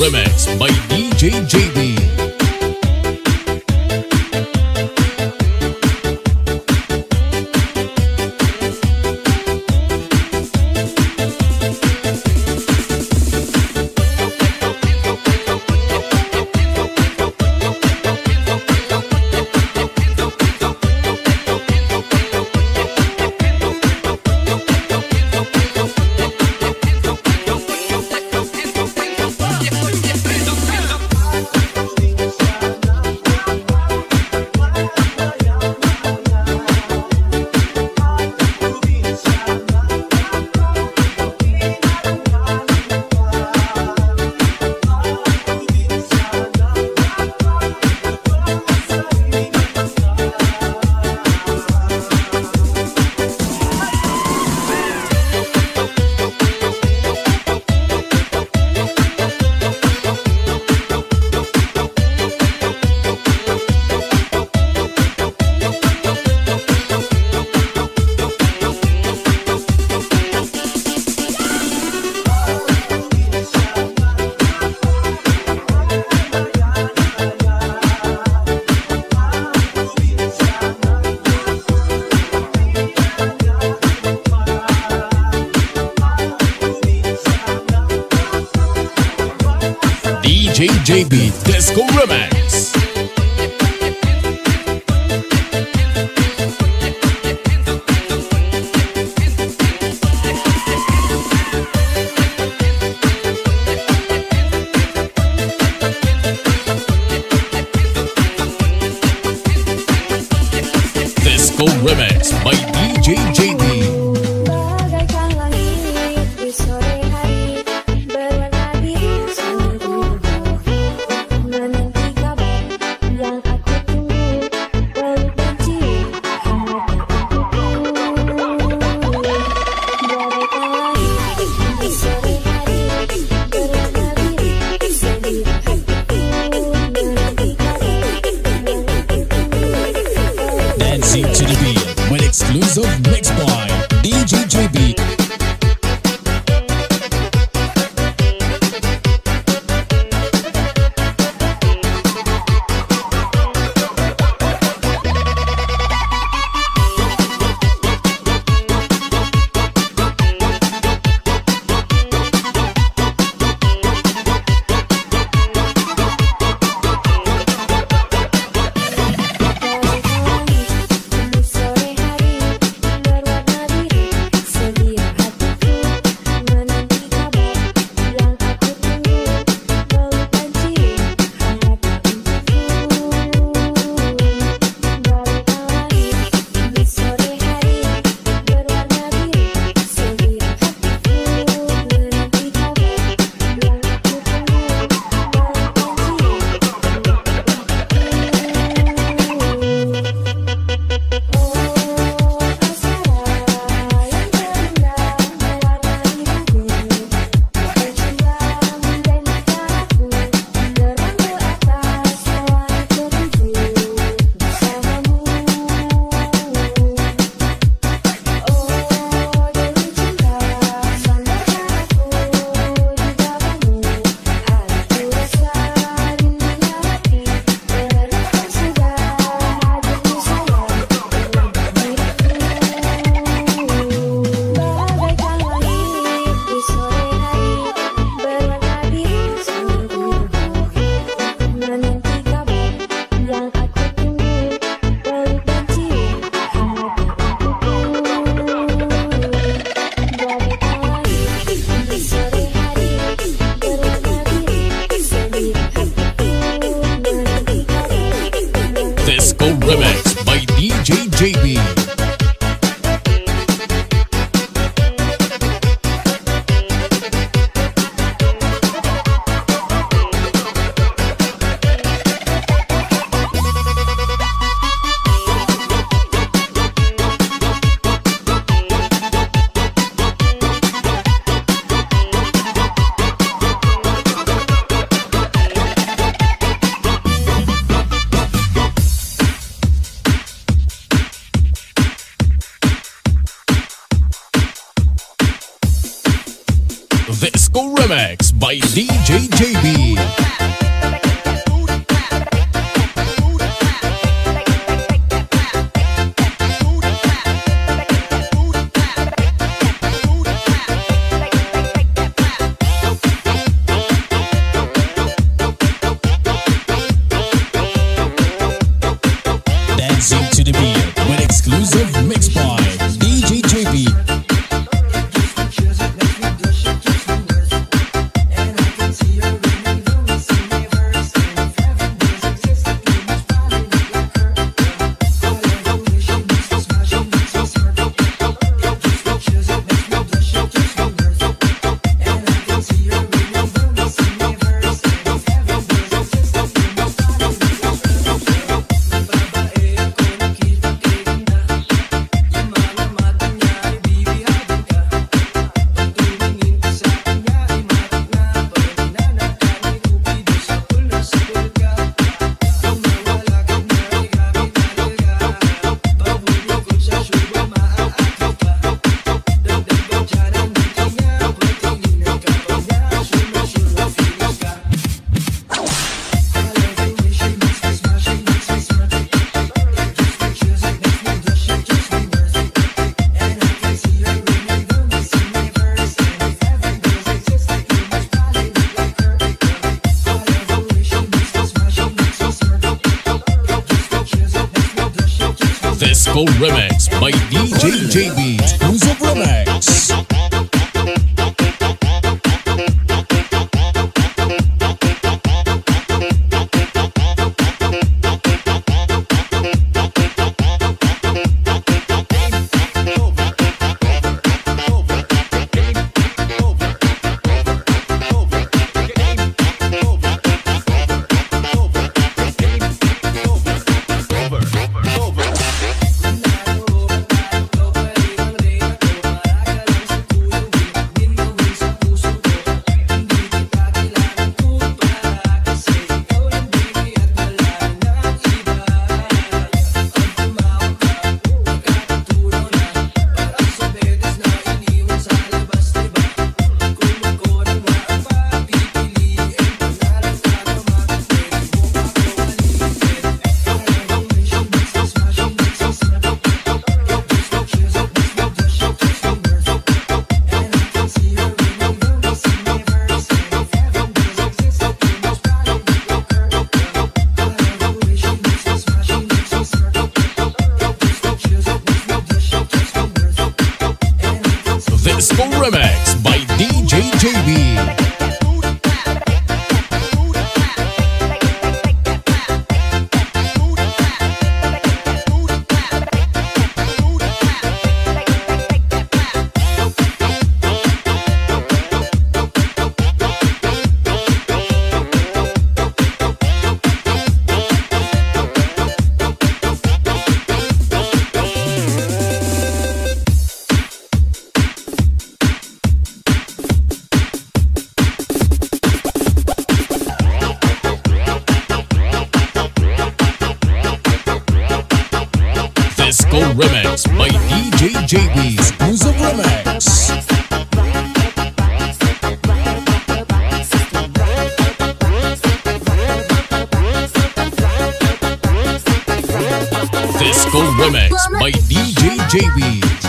Remix by DJ JB. JB Disco Remix. Remix by DJ JB. Disco Remix by DJ JB. Exclusive Remix. Disco Remix by DJ JB. Exclusive Remix. Disco Remix by DJ JB.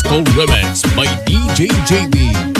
Disco Remix by DJ JB.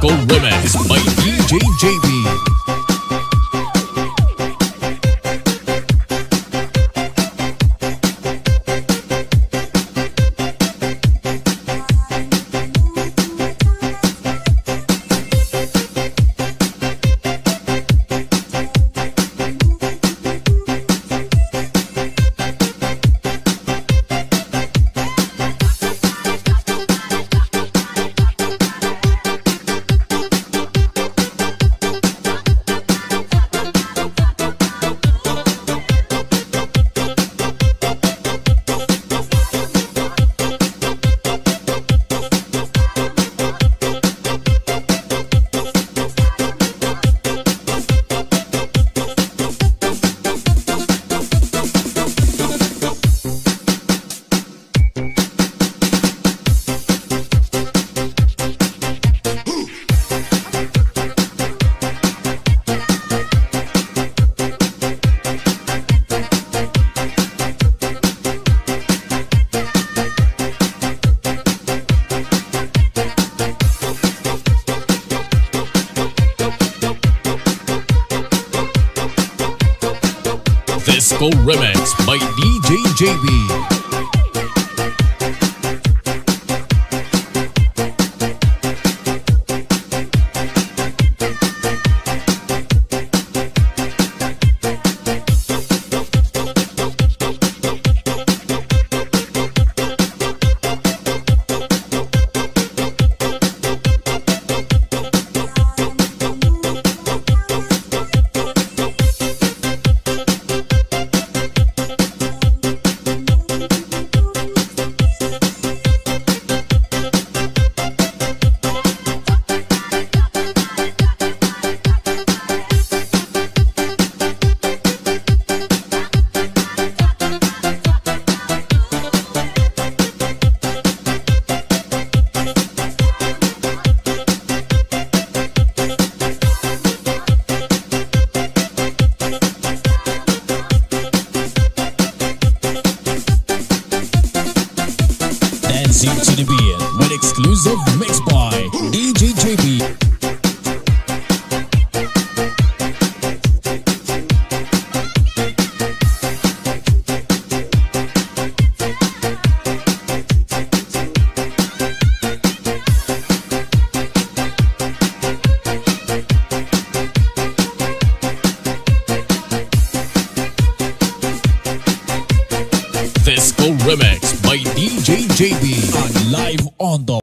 Disco Remix by DJ JB. JB. exclusive mix by DJ JB.